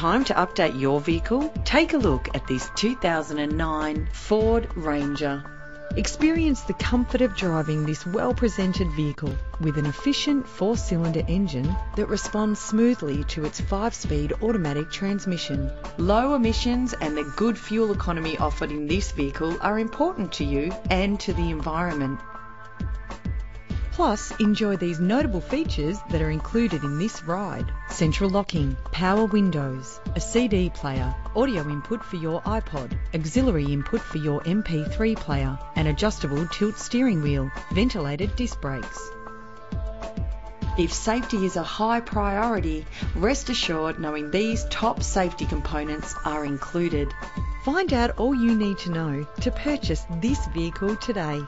Time to update your vehicle? Take a look at this 2009 Ford Ranger. Experience the comfort of driving this well-presented vehicle with an efficient four-cylinder engine that responds smoothly to its five-speed automatic transmission. Low emissions and the good fuel economy offered in this vehicle are important to you and to the environment. Plus, enjoy these notable features that are included in this ride. Central locking, power windows, a CD player, audio input for your iPod, auxiliary input for your MP3 player, an adjustable tilt steering wheel, ventilated disc brakes. If safety is a high priority, rest assured knowing these top safety components are included. Find out all you need to know to purchase this vehicle today.